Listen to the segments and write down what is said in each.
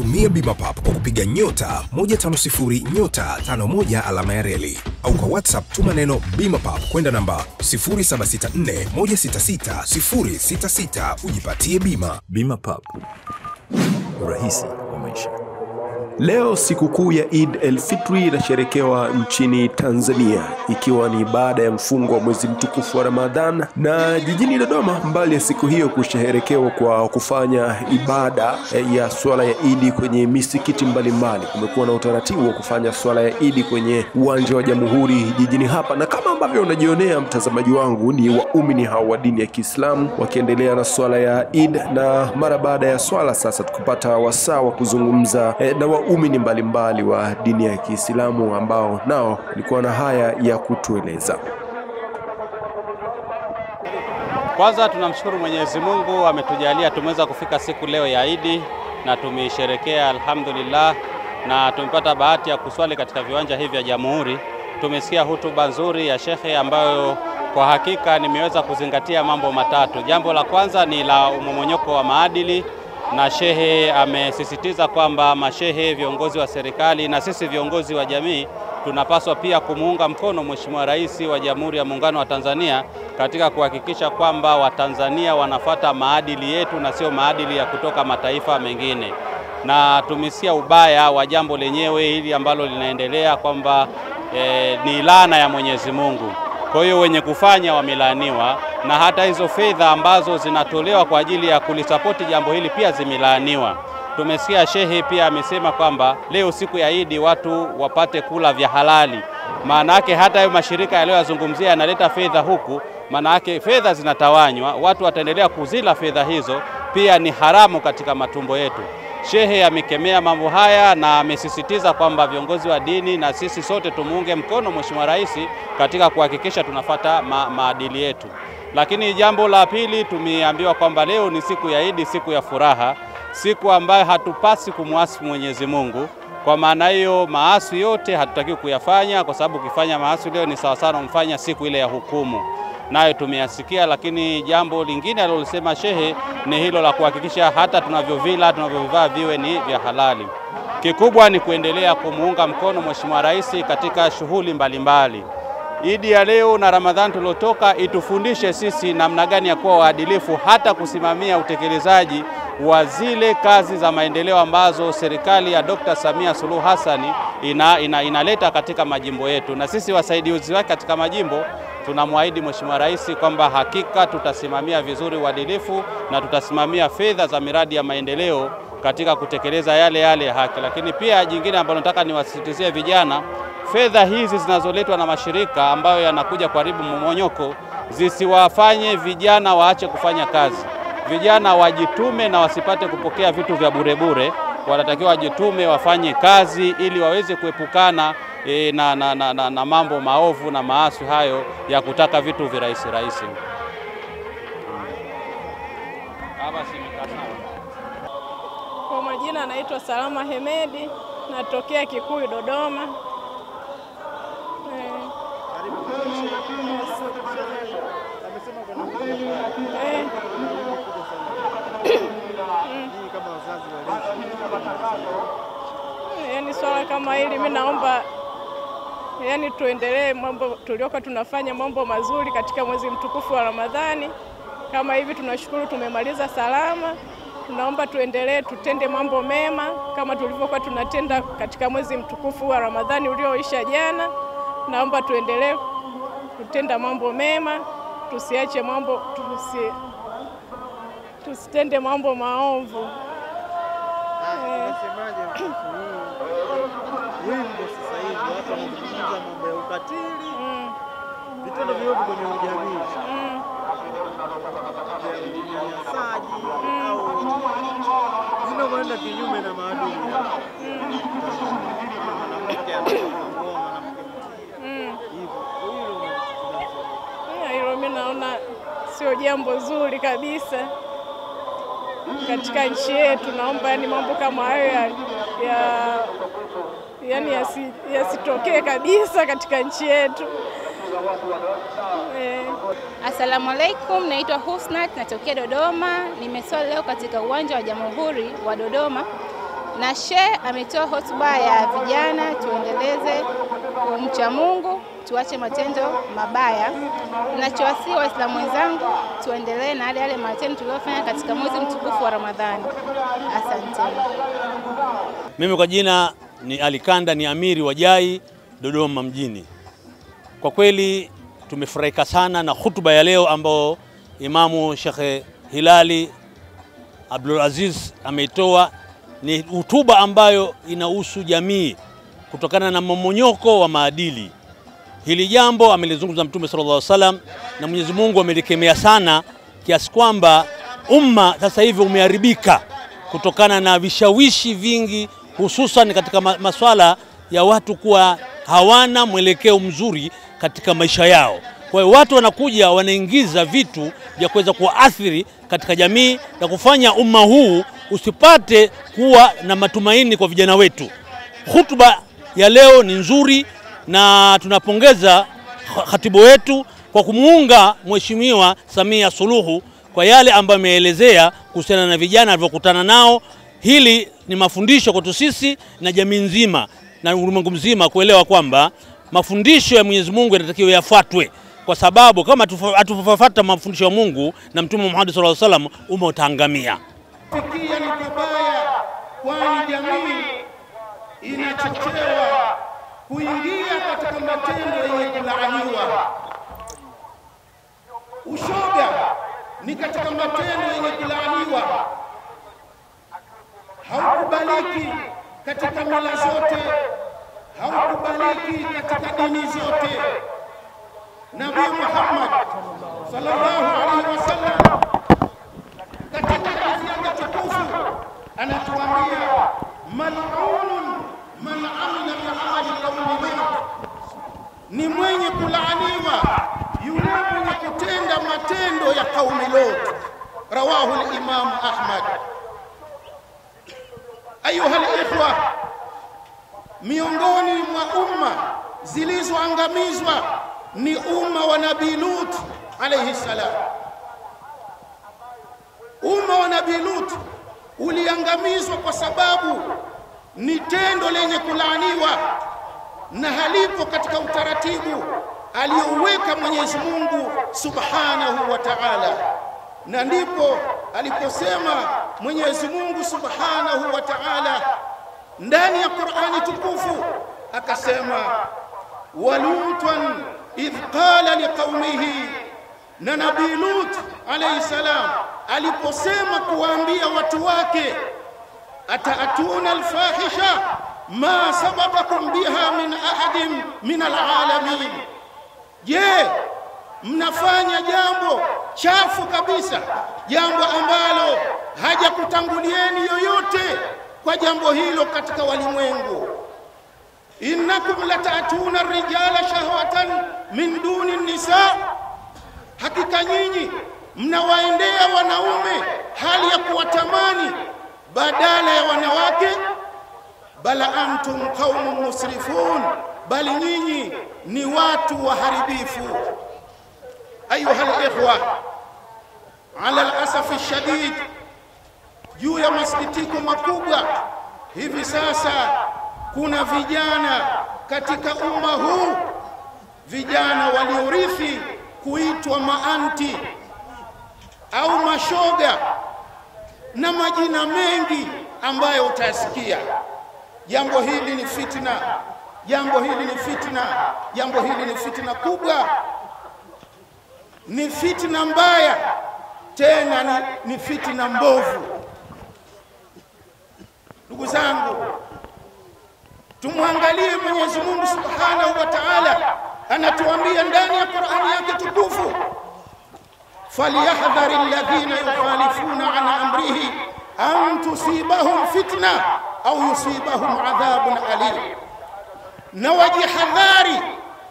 Tumia Bima Pap kwa kupiga nyota 150 nyota 51 alama ya reli au kwa WhatsApp tuma neno Bima Pap kwenda namba 0764166066 ujipatie bima. Bima Pap, urahisi wa maisha. Leo sikukuu ya Eid el-Fitri inasherekewa nchini Tanzania ikiwa ni baada ya mfungo wa mwezi mtukufu wa Ramadhan, na jijini Dodoma, mbali ya siku hiyo kusherekewa kwa kufanya ibada eh, ya swala ya Idi kwenye misikiti mbalimbali, kumekuwa na utaratibu wa kufanya swala ya Idi kwenye uwanja wa Jamhuri jijini hapa, na kama ambavyo unajionea mtazamaji wangu, ni waumini hao wa dini ya Kiislamu wakiendelea na swala ya Eid, na mara baada ya swala sasa tukupata wasaa wa kuzungumza eh, na waumini mbalimbali wa dini ya Kiislamu ambao nao walikuwa na haya ya kutueleza. Kwanza tunamshukuru Mwenyezi Mungu ametujalia tumeweza kufika siku leo ya Idi na tumeisherekea alhamdulillah, na tumepata bahati ya kuswali katika viwanja hivi vya Jamhuri. Tumesikia hutuba nzuri ya shekhe ambayo kwa hakika nimeweza kuzingatia mambo matatu. Jambo la kwanza ni la umomonyoko wa maadili na shehe amesisitiza kwamba mashehe, viongozi wa serikali na sisi viongozi wa jamii tunapaswa pia kumuunga mkono Mheshimiwa Rais wa Jamhuri ya Muungano wa Tanzania katika kuhakikisha kwamba Watanzania wanafata maadili yetu na sio maadili ya kutoka mataifa mengine, na tumesikia ubaya wa jambo lenyewe hili ambalo linaendelea kwamba eh, ni laana ya Mwenyezi Mungu. Kwa hiyo wenye kufanya wamelaaniwa, na hata hizo fedha ambazo zinatolewa kwa ajili ya kulisapoti jambo hili pia zimelaaniwa. Tumesikia shehe pia amesema kwamba leo siku ya Idi watu wapate kula vya halali. Maana yake hata hayo mashirika yaliyoyazungumzia yanaleta fedha huku, maana yake fedha zinatawanywa, watu wataendelea kuzila fedha hizo, pia ni haramu katika matumbo yetu. Shehe amekemea mambo haya na amesisitiza kwamba viongozi wa dini na sisi sote tumuunge mkono Mheshimiwa Rais katika kuhakikisha tunafata ma maadili yetu. Lakini jambo la pili, tumeambiwa kwamba leo ni siku ya Idi, siku ya furaha, siku ambayo hatupasi kumwasi Mwenyezi Mungu. Kwa maana hiyo maasi yote hatutakiwi kuyafanya, kwa sababu ukifanya maasi leo ni sawa sana umfanya siku ile ya hukumu nayo tumeyasikia, lakini jambo lingine alilolisema shehe ni hilo la kuhakikisha hata tunavyovila tunavyovivaa viwe ni vya halali. Kikubwa ni kuendelea kumuunga mkono Mheshimiwa Rais katika shughuli mbalimbali. Idi ya leo na Ramadhani tuliotoka itufundishe sisi namna gani ya kuwa waadilifu, hata kusimamia utekelezaji wa zile kazi za maendeleo ambazo serikali ya Dr. Samia Suluhu Hassan ina, ina, inaleta katika majimbo yetu, na sisi wasaidizi wake katika majimbo tunamwahidi Mheshimiwa Rais kwamba hakika tutasimamia vizuri uadilifu na tutasimamia fedha za miradi ya maendeleo katika kutekeleza yale yale ya haki. Lakini pia jingine ambalo nataka niwasisitizie vijana, fedha hizi zinazoletwa na mashirika ambayo yanakuja kuharibu mmonyoko zisiwafanye vijana waache kufanya kazi. Vijana wajitume na wasipate kupokea vitu vya burebure, wanatakiwa wajitume, wafanye kazi ili waweze kuepukana e, na, na, na, na, na mambo maovu na maasi hayo ya kutaka vitu virahisi rahisi. Kwa majina anaitwa Salama Hemedi, natokea Kikuyu Dodoma. Yaani swala kama hili mi naomba yaani tuendelee mambo tuliokuwa tunafanya mambo mazuri katika mwezi mtukufu wa Ramadhani. Kama hivi tunashukuru tumemaliza salama, tunaomba tuendelee tutende mambo mema kama tulivyokuwa tunatenda katika mwezi mtukufu wa Ramadhani ulioisha jana. Naomba tuendelee kutenda mambo mema, tusiache mambo tusi, tusitende mambo maovu. ah, Eh. Wimbo sasa hivi watu wanazungumza mambo ya ukatili, vitendo vyote kwenye ujamii, unyanyasaji au vinavyoenda kinyume na maadili. Naona sio jambo zuri kabisa katika nchi yetu. Naomba yani mambo kama hayo ya, ya yani yasitokee yasi- kabisa katika nchi yetu eh. Asalamu alaikum, naitwa Husnat, natokea Dodoma. Nimeswali leo katika uwanja wa Jamhuri wa Dodoma, na Sheikh ametoa hotuba ya vijana, tuendeleze kumcha Mungu, tuache matendo mabaya. Ninachowasihi Waislamu wenzangu, tuendelee na yale yale matendo tuliyofanya katika mwezi mtukufu wa Ramadhani. Asante. Mimi kwa jina ni Alikanda, ni amiri wa JAI Dodoma mjini. Kwa kweli tumefurahika sana na hutuba ya leo ambayo Imamu Shekhe Hilali Abdul Aziz ameitoa. Ni hutuba ambayo inahusu jamii kutokana na mmomonyoko wa maadili. Hili jambo amelizungumza Mtume sallallahu alaihi wasallam na Mwenyezi Mungu amelikemea sana kiasi kwamba umma sasa hivi umeharibika kutokana na vishawishi vingi, hususan katika masuala maswala ya watu kuwa hawana mwelekeo mzuri katika maisha yao. Kwa hiyo watu wanakuja wanaingiza vitu vya kuweza kuathiri katika jamii na kufanya umma huu usipate kuwa na matumaini kwa vijana wetu. Hutuba ya leo ni nzuri na tunapongeza khatibu wetu kwa kumuunga Mheshimiwa Samia Suluhu kwa yale ambayo ameelezea kuhusiana na vijana alivyokutana nao. Hili ni mafundisho kwetu sisi na jamii nzima na ulimwengu mzima kuelewa kwamba mafundisho ya Mwenyezi Mungu yanatakiwa yafuatwe, kwa sababu kama hatufuata mafundisho ya Mungu na Mtume Muhammad sallallahu alaihi wasallam, umma utaangamia. Fikia ni pabaya, kwani jamii inachochewa kuingia katika matendo yenye kulaaniwa. Ushoga ni katika matendo yenye kulaaniwa, haukubaliki katika mila zote, haukubaliki katika dini zote. Nabii Muhammad sallallahu alaihi wasallam katika hadithi yake tukufu anatuambia mal'unun man amila bi'amali qaumi Lut, ni mwenye kulaaniwa yule mwenye kutenda matendo ya kaumi lote. Rawahu al-Imam Ahmad. Ayuha al-ikhwa, miongoni mwa umma zilizoangamizwa ni umma wa Nabii Lut alayhi salam. Umma wa Nabii Lut uliangamizwa kwa sababu ni tendo lenye kulaaniwa na halipo katika utaratibu aliyouweka Mwenyezi Mungu Subhanahu wa Ta'ala, na ndipo aliposema Mwenyezi Mungu Subhanahu wa Ta'ala ndani ya Qur'ani tukufu akasema, walutan idh qala liqaumihi na Nabii Lut alayhi salam aliposema kuwaambia watu wake, ataatuna alfahisha ma sababakum biha min ahadin min alalamin, je, mnafanya jambo chafu kabisa, jambo ambalo hajakutangulieni yoyote kwa jambo hilo katika walimwengu. innakum lataatuna rijala shahwatan min duni nisa hakika nyinyi mnawaendea wanaume hali ya kuwatamani badala ya wanawake. Bala antum qaumun musrifun, bali nyinyi ni watu waharibifu. Ayuha الإخوة على الأسف الشديد juu ya masikitiko makubwa, hivi sasa kuna vijana katika umma huu, vijana waliorithi kuitwa maanti au mashoga na majina mengi ambayo utasikia. Jambo hili ni fitna, jambo hili ni fitna, jambo hili ni fitna kubwa, ni fitina mbaya, tena ni, ni fitina mbovu. Ndugu zangu, tumwangalie Mwenyezi Mungu Subhanahu wa Ta'ala. Anatuambia ndani ya Qur'ani yake tukufu, falyahdhari alladhina yukhalifuna an amrihi an tusibahum fitna au yusibahum adhabun alim, na wajihadhari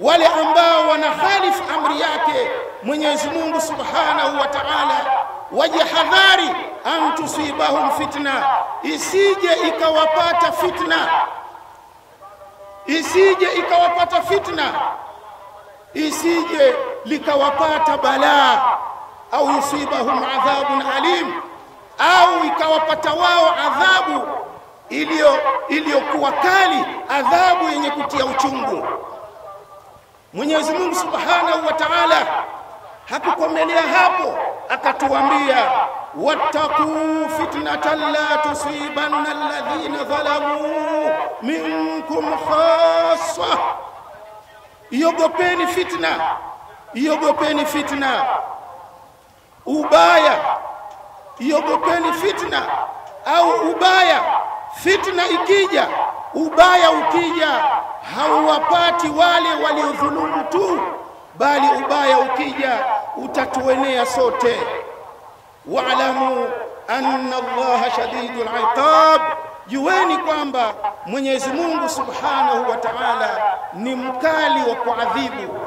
wale ambao wanakhalifu amri yake Mwenyezi Mungu Subhanahu wa Ta'ala, wajihadhari an fitna, isije ikawapata fitna, isije ikawapata fitna. Isije likawapata balaa au yusibahum adhabun alim, au ikawapata wao adhabu iliyo iliyokuwa kali, adhabu yenye kutia uchungu. Mwenyezi Mungu Subhanahu wa Ta'ala hakukomelea hapo, akatuambia wattaqu fitnatan la tusibanna alladhina dhalamu minkum khassa, iogopeni fitna, iogopeni fitna, ubaya, iogopeni fitna. Au ubaya. Fitna ikija, ubaya ukija, hauwapati wale waliodhulumu tu, bali ubaya ukija utatuenea sote. Waalamu anna Allaha shadidul iqab, jueni kwamba Mwenyezi Mungu Subhanahu wa Ta'ala ni mkali wa kuadhibu.